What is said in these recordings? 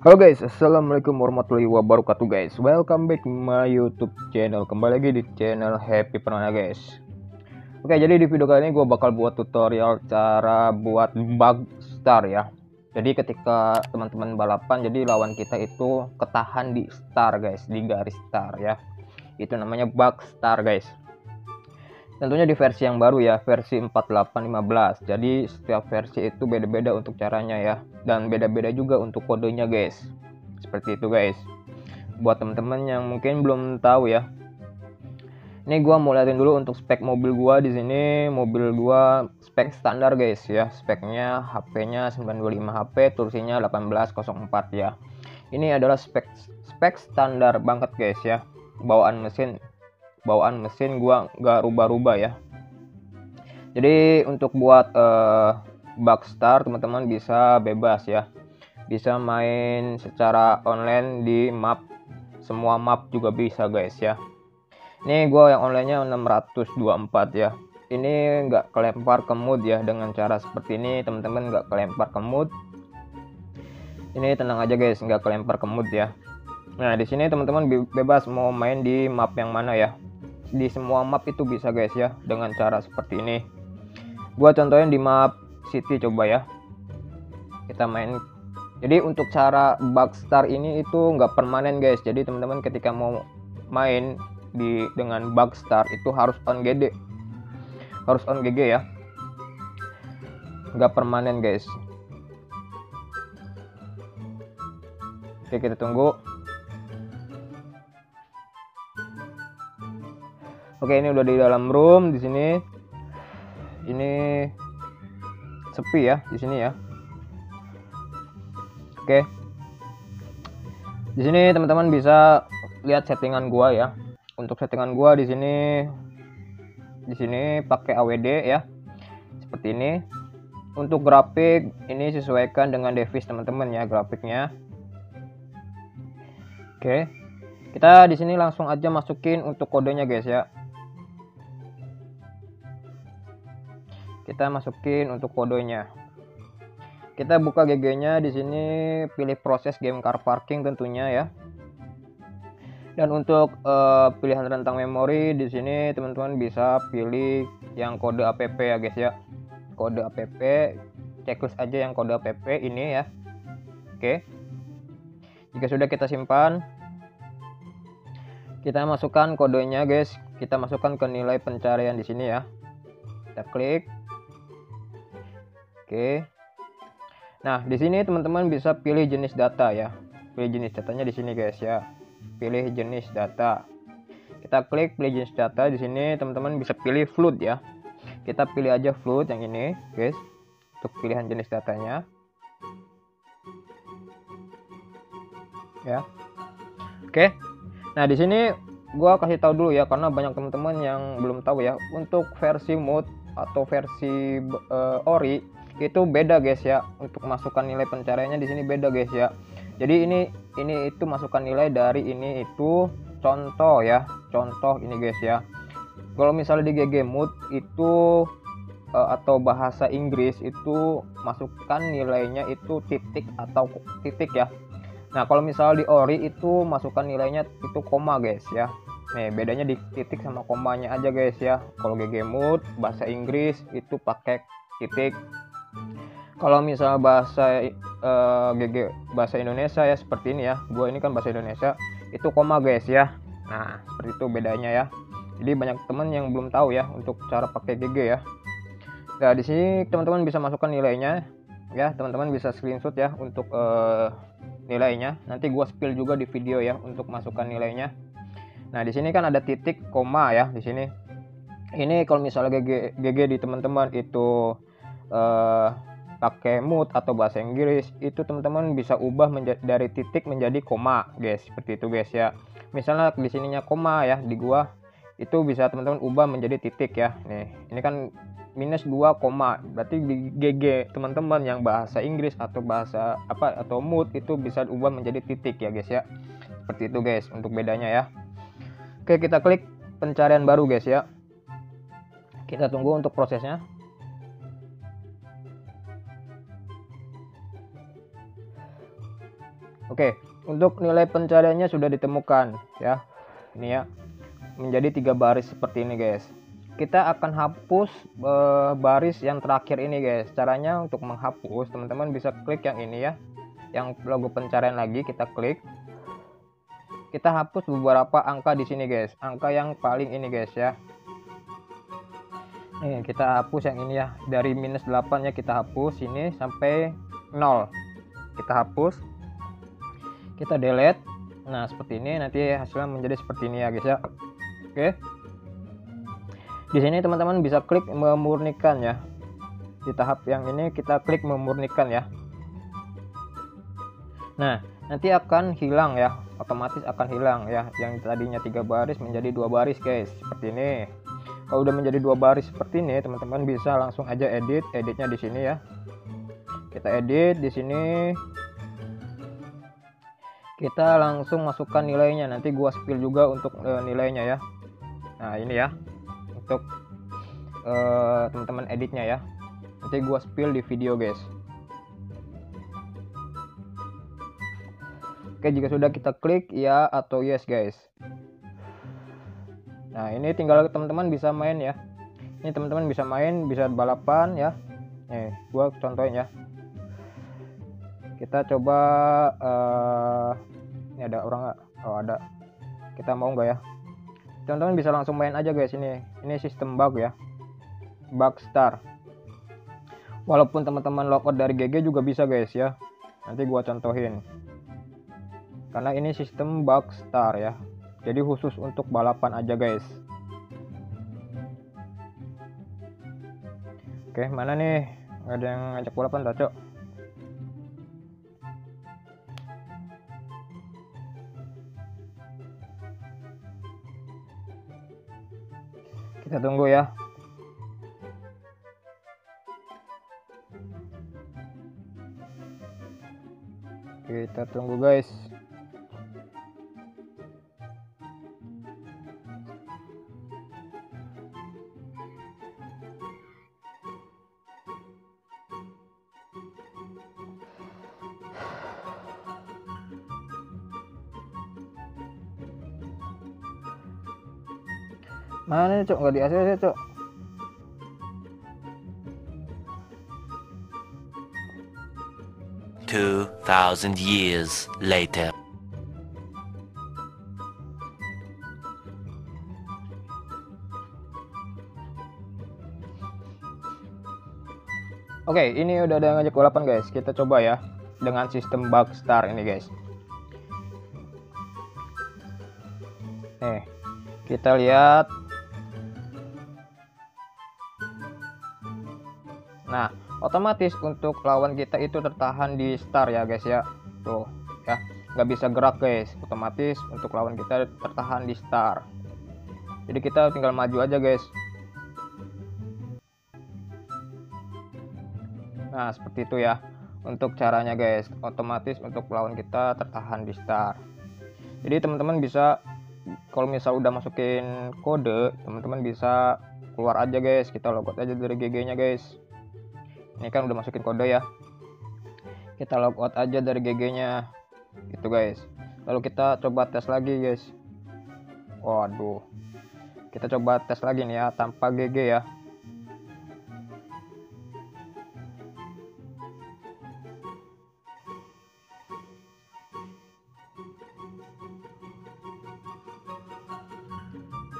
Halo guys, assalamualaikum warahmatullahi wabarakatuh guys. Welcome back my YouTube channel. Kembali lagi di channel Happy Pernah guys. Oke, jadi di video kali ini gue bakal buat tutorial cara buat bug star ya. Jadi ketika teman-teman balapan, jadi lawan kita itu ketahan di star guys, di garis star ya. Itu namanya bug star guys. Tentunya di versi yang baru ya, versi 4815. Jadi setiap versi itu beda-beda untuk caranya ya. Dan beda-beda juga untuk kodenya guys. Seperti itu guys. Buat teman-teman yang mungkin belum tahu ya. Ini gua mau liatin dulu untuk spek mobil gua di sini. Mobil gua spek standar guys ya. Speknya HP-nya 925 HP, tursinya 1804 ya. Ini adalah spek spek standar banget guys ya. Bawaan mesin bawaan mesin gua nggak rubah-rubah ya. Jadi untuk buat uh, teman-teman bisa bebas ya. Bisa main secara online di map. Semua map juga bisa guys ya. Ini gua yang onlinenya 624 ya. Ini nggak kelempar ke mood ya dengan cara seperti ini. Teman-teman nggak kelempar ke mood. Ini tenang aja guys nggak kelempar ke mood ya. Nah, di sini teman-teman bebas mau main di map yang mana ya di semua map itu bisa guys ya dengan cara seperti ini. Gua contohin di map city coba ya. Kita main. Jadi untuk cara bug star ini itu nggak permanen guys. Jadi teman-teman ketika mau main di dengan bug star itu harus on GD harus on GG ya. Nggak permanen guys. Oke kita tunggu Oke, ini udah di dalam room di sini. Ini sepi ya di sini ya. Oke. Di sini teman-teman bisa lihat settingan gua ya. Untuk settingan gua di sini di sini pakai AWD ya. Seperti ini. Untuk grafik ini sesuaikan dengan device teman-teman ya grafiknya. Oke. Kita di sini langsung aja masukin untuk kodenya guys ya. Kita masukin untuk kodenya. Kita buka GG-nya di sini pilih proses game car parking tentunya ya. Dan untuk uh, pilihan rentang memori di sini teman-teman bisa pilih yang kode app ya guys ya. Kode app checklist aja yang kode app ini ya. Oke. Jika sudah kita simpan kita masukkan kodenya guys. Kita masukkan ke nilai pencarian di sini ya. Kita klik Oke. Nah, di sini teman-teman bisa pilih jenis data ya. Pilih jenis datanya di sini guys ya. Pilih jenis data. Kita klik pilih jenis data di sini teman-teman bisa pilih float ya. Kita pilih aja float yang ini, guys. Untuk pilihan jenis datanya. Ya. Oke. Nah, di sini gua kasih tahu dulu ya karena banyak teman-teman yang belum tahu ya. Untuk versi mode atau versi uh, ori itu beda guys ya. Untuk masukkan nilai pencariannya di sini beda guys ya. Jadi ini ini itu masukkan nilai dari ini itu contoh ya. Contoh ini guys ya. Kalau misalnya di GG Mood itu uh, atau bahasa Inggris itu masukkan nilainya itu titik atau titik ya. Nah kalau misalnya di Ori itu masukkan nilainya itu koma guys ya. Nih bedanya di titik sama komanya aja guys ya. Kalau GG Mood bahasa Inggris itu pakai titik kalau misal bahasa uh, eh, GG bahasa Indonesia ya seperti ini ya. Gue ini kan bahasa Indonesia itu koma guys ya. Nah seperti itu bedanya ya. Jadi banyak teman yang belum tahu ya untuk cara pakai GG ya. Nah di sini teman-teman bisa masukkan nilainya ya. Teman-teman bisa screenshot ya untuk uh, nilainya. Nanti gue spill juga di video ya untuk masukkan nilainya. Nah di sini kan ada titik koma ya di sini. Ini kalau misalnya GG, GG di teman-teman itu uh, pakai mood atau bahasa Inggris itu teman-teman bisa ubah dari titik menjadi koma guys. Seperti itu guys ya. Misalnya di sininya koma ya di gua itu bisa teman-teman ubah menjadi titik ya. Nih ini kan minus 2 koma. Berarti di GG teman-teman yang bahasa Inggris atau bahasa apa atau mood itu bisa ubah menjadi titik ya guys ya. Seperti itu guys untuk bedanya ya. Oke kita klik pencarian baru guys ya. Kita tunggu untuk prosesnya Oke, untuk nilai pencariannya sudah ditemukan ya. Ini ya. Menjadi tiga baris seperti ini guys. Kita akan hapus e, baris yang terakhir ini guys. Caranya untuk menghapus teman-teman bisa klik yang ini ya. Yang logo pencarian lagi kita klik. Kita hapus beberapa angka di sini guys. Angka yang paling ini guys ya. Nih, kita hapus yang ini ya. Dari minus 8 ya kita hapus ini sampai 0. Kita hapus kita delete. Nah seperti ini nanti hasilnya menjadi seperti ini ya guys ya. Oke. Di sini teman-teman bisa klik memurnikan ya. Di tahap yang ini kita klik memurnikan ya. Nah nanti akan hilang ya. Otomatis akan hilang ya. Yang tadinya tiga baris menjadi dua baris guys. Seperti ini. Kalau udah menjadi dua baris seperti ini teman-teman bisa langsung aja edit. Editnya di sini ya. Kita edit di sini kita langsung masukkan nilainya. Nanti gua spill juga untuk uh, nilainya ya. Nah ini ya. Untuk uh, teman-teman editnya ya. Nanti gua spill di video guys. Oke jika sudah kita klik ya atau yes guys. Nah ini tinggal teman-teman bisa main ya. Ini teman-teman bisa main bisa balapan ya. Nih gua contohin ya kita coba uh, ini ada orang nggak? Oh ada. Kita mau nggak ya? Teman-teman bisa langsung main aja guys ini. Ini sistem bug ya. Bug star. Walaupun teman-teman logout dari GG juga bisa guys ya. Nanti gua contohin. Karena ini sistem bug star ya. Jadi khusus untuk balapan aja guys. Oke mana nih? Ada yang ngajak balapan tak cok kita tunggu ya. Kita tunggu guys Mana Cok? Nggak di ACC, Cok. Two thousand years later. Oke, ini udah ada ngajak balapan guys. Kita coba ya dengan sistem bug star ini guys. Nih, kita lihat Nah, otomatis untuk lawan kita itu tertahan di star ya guys ya. Tuh, ya. Nggak bisa gerak guys. Otomatis untuk lawan kita tertahan di star. Jadi kita tinggal maju aja guys. Nah, seperti itu ya. Untuk caranya guys, otomatis untuk lawan kita tertahan di star. Jadi teman-teman bisa kalau misal udah masukin kode, teman-teman bisa keluar aja guys. Kita logout aja dari GG-nya guys ini kan udah masukin kode ya. Kita logout aja dari GG nya gitu guys. Lalu kita coba tes lagi guys. Waduh. Kita coba tes lagi nih ya tanpa GG ya.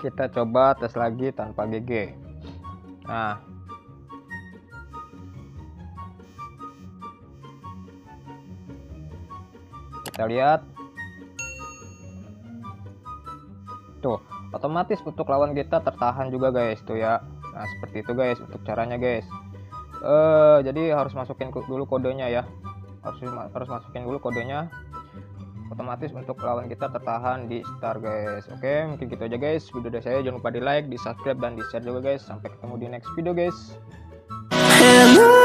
Kita coba tes lagi tanpa GG nah kita lihat. Tuh otomatis untuk lawan kita tertahan juga guys. Tuh ya. Nah seperti itu guys untuk caranya guys. Uh, jadi harus masukin dulu kodenya ya. Harus harus masukin dulu kodenya. Otomatis untuk lawan kita tertahan di start guys. Oke mungkin gitu aja guys. Video dari saya jangan lupa di like di subscribe dan di share juga guys. Sampai ketemu di next video guys. Hello.